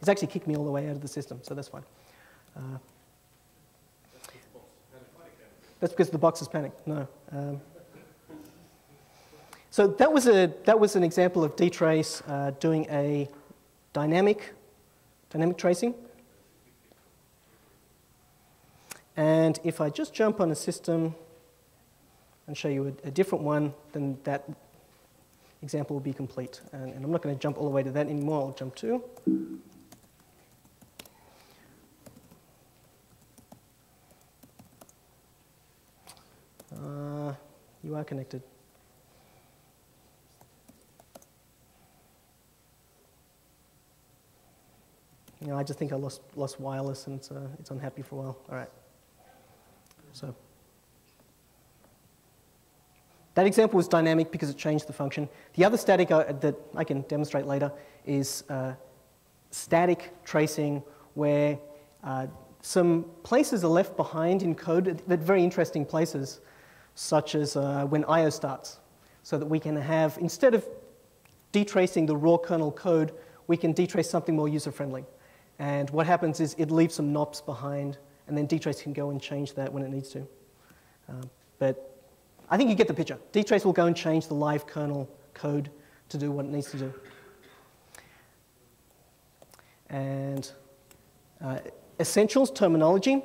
It's actually kicked me all the way out of the system, so that's fine. Uh, that's because the box is panicked. No. Um, so that was, a, that was an example of dtrace uh, doing a dynamic, dynamic tracing. And if I just jump on a system and show you a, a different one, then that example will be complete. And, and I'm not going to jump all the way to that anymore. I'll jump to. Uh, you are connected. You know, I just think I lost, lost wireless and it's, uh, it's unhappy for a while. All right. So that example was dynamic because it changed the function. The other static uh, that I can demonstrate later is uh, static tracing where uh, some places are left behind in code at very interesting places, such as uh, when I.O. starts, so that we can have, instead of dtracing the raw kernel code, we can dtrace something more user-friendly. And what happens is it leaves some NOPs behind and then dtrace can go and change that when it needs to. Um, but I think you get the picture. dtrace will go and change the live kernel code to do what it needs to do. And uh, essentials, terminology,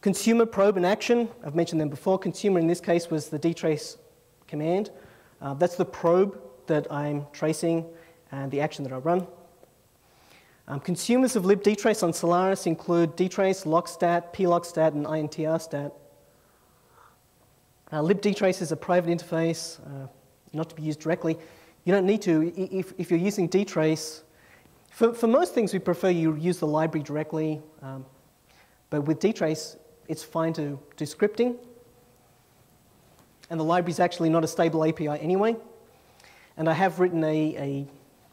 consumer, probe, and action. I've mentioned them before. Consumer in this case was the dtrace command. Uh, that's the probe that I'm tracing and the action that I run. Um, consumers of libdtrace on Solaris include dtrace, lockstat, plockstat, and intrstat. Uh, libdtrace is a private interface, uh, not to be used directly. You don't need to. If, if you're using dtrace, for, for most things we prefer you use the library directly, um, but with dtrace it's fine to do scripting. And the library is actually not a stable API anyway. And I have written a, a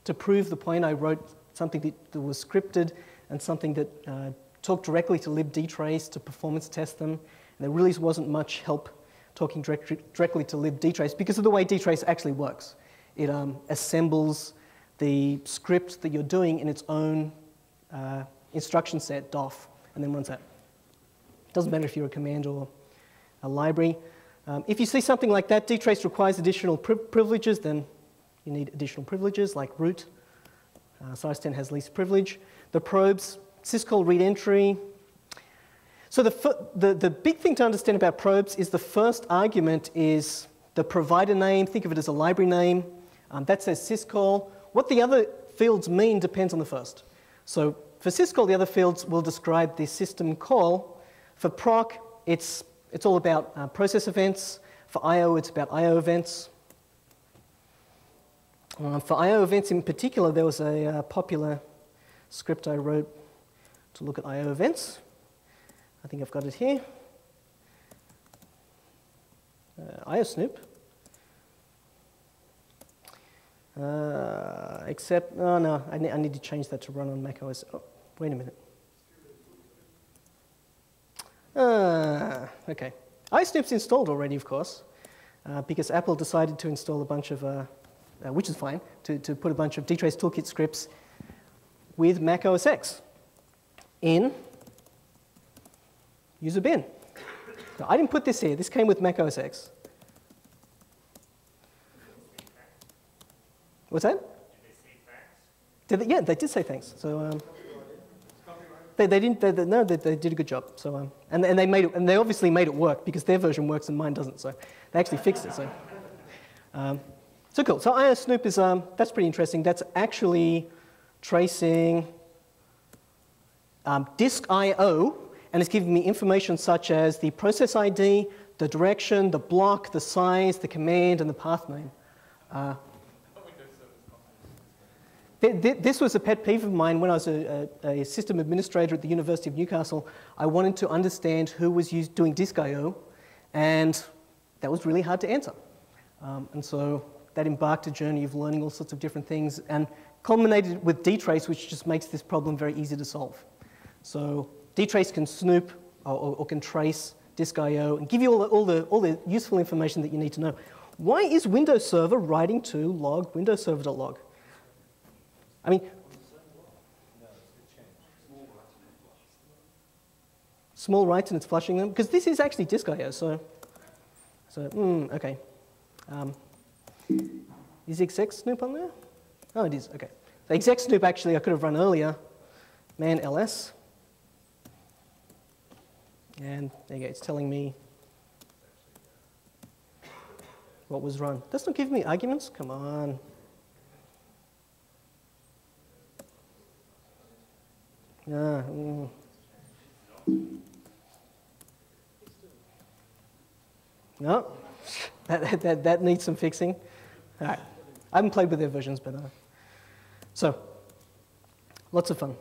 to prove the point, I wrote something that, that was scripted and something that uh, talked directly to libdtrace to performance test them. And there really wasn't much help talking direct, directly to libdtrace because of the way dtrace actually works. It um, assembles the script that you're doing in its own uh, instruction set, DOF, and then runs that. It doesn't matter if you're a command or a library. Um, if you see something like that, dtrace requires additional pri privileges, then you need additional privileges like root uh, Solaris 10 has least privilege. The probes, syscall read entry. So the, the, the big thing to understand about probes is the first argument is the provider name. Think of it as a library name. Um, that says syscall. What the other fields mean depends on the first. So for syscall, the other fields will describe the system call. For proc, it's, it's all about uh, process events. For I.O., it's about I.O. events. Uh, for I.O. events in particular, there was a uh, popular script I wrote to look at I.O. events. I think I've got it here. Uh, IO Uh, except, oh no, I, ne I, need to change that to run on Mac OS. Oh, wait a minute. Uh, okay. iosnoop's installed already, of course, uh, because Apple decided to install a bunch of uh, uh, which is fine, to, to put a bunch of dtrace toolkit scripts with Mac OS X in user bin. Now, I didn't put this here. This came with Mac OS X. What's that? Did they, yeah, they did say thanks. So um, they, they didn't. They, they, no, they, they, did a good job. So um, and, and they made it, and they obviously made it work because their version works and mine doesn't. So they actually fixed it. So um, so cool. So iosnoop is, um, that's pretty interesting. That's actually tracing um, disk I.O. and it's giving me information such as the process ID, the direction, the block, the size, the command, and the path name. Uh, this was a pet peeve of mine when I was a, a, a, system administrator at the University of Newcastle. I wanted to understand who was used, doing disk I.O., and that was really hard to answer. Um, and so that embarked a journey of learning all sorts of different things and culminated with dtrace, which just makes this problem very easy to solve. So Dtrace can snoop or, or, or can trace disk I/O and give you all the, all, the, all the useful information that you need to know. Why is Windows Server writing to log Windows Server.log? I mean, small writes and it's flushing them? Because this is actually disk IO, so, so mm, okay. Um, is execsnoop on there? Oh, it is, okay. The execsnoop actually I could have run earlier. Man ls. And there you go, it's telling me what was run. Does not give me arguments? Come on. Ah, mm. No, that, that, that needs some fixing. All right. I haven't played with their versions, but uh, so lots of fun.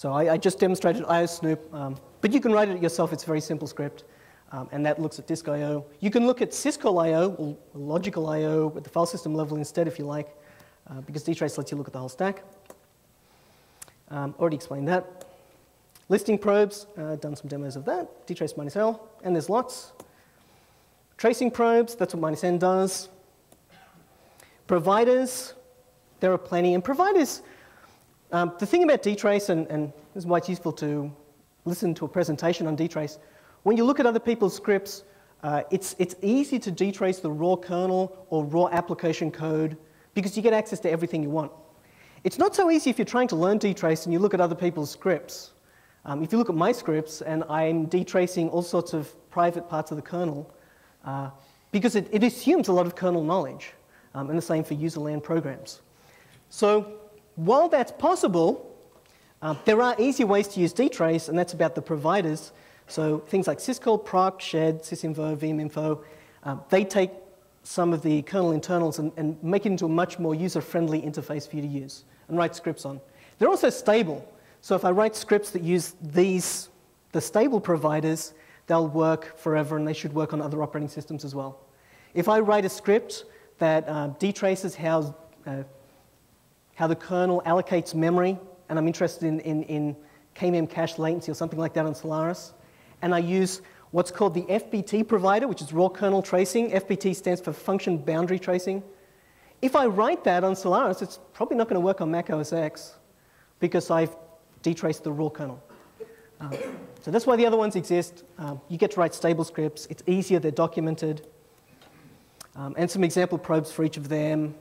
So I, I just demonstrated iosnoop, um, but you can write it yourself. It's a very simple script, um, and that looks at disk I/O. You can look at syscall I/O or logical I/O at the file system level instead, if you like, uh, because dtrace lets you look at the whole stack. Um, already explained that. Listing probes, uh, done some demos of that. dtrace minus L, and there's lots. Tracing probes, that's what minus N does. Providers, there are plenty. And providers, um, the thing about dtrace, and, and this is why it's useful to listen to a presentation on dtrace, when you look at other people's scripts, uh, it's, it's easy to dtrace the raw kernel or raw application code because you get access to everything you want. It's not so easy if you're trying to learn dtrace and you look at other people's scripts. Um, if you look at my scripts and I'm dtracing all sorts of private parts of the kernel, uh, because it, it, assumes a lot of kernel knowledge, um, and the same for userland programs. So while that's possible, uh, there are easier ways to use dtrace, and that's about the providers. So things like syscall, proc, sched, sysinfo, vminfo, uh, they take some of the kernel internals and, and make it into a much more user-friendly interface for you to use and write scripts on. They're also stable. So if I write scripts that use these, the stable providers, they'll work forever and they should work on other operating systems as well. If I write a script that uh, dtraces how, uh, how the kernel allocates memory, and I'm interested in, in, in KMEM cache latency or something like that on Solaris, and I use what's called the FBT provider, which is raw kernel tracing. FBT stands for function boundary tracing. If I write that on Solaris, it's probably not going to work on Mac OS X because I've dtrace the raw kernel. Um, so that's why the other ones exist. Um, you get to write stable scripts. It's easier, they're documented. Um, and some example probes for each of them.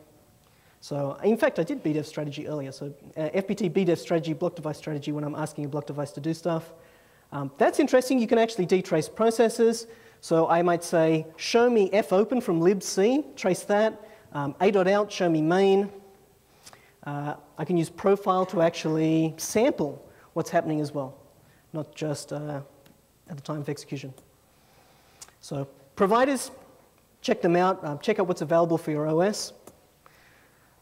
So in fact, I did BDEV strategy earlier. So uh, FBT BDEV strategy, block device strategy when I'm asking a block device to do stuff. Um, that's interesting. You can actually dtrace processes. So I might say, show me fopen from libc, trace that. Um, a.out, show me main. Uh, I can use profile to actually sample what's happening as well, not just uh, at the time of execution. So providers, check them out. Uh, check out what's available for your OS.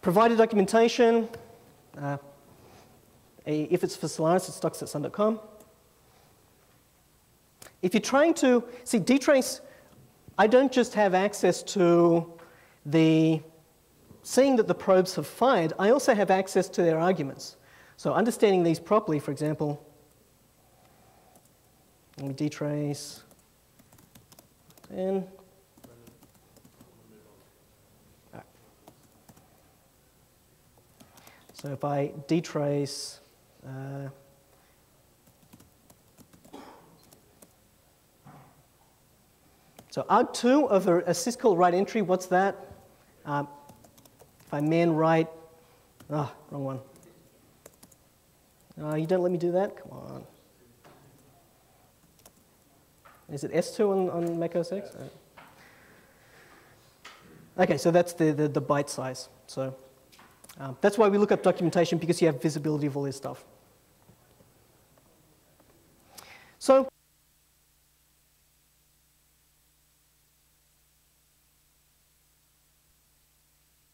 Provider documentation, uh, if it's for Solaris, it's docs at. If you're trying to, see, dtrace, I don't just have access to the seeing that the probes have fired, I also have access to their arguments. So understanding these properly, for example, let me dtrace and So if I dtrace uh, so arg2 of a, a syscall write entry, what's that? Um, if I man write, ah, oh, wrong one. Uh, you don't let me do that? Come on. Is it S2 on, on Mac OS X? Okay, so that's the, the, the byte size. So um, that's why we look up documentation because you have visibility of all this stuff. So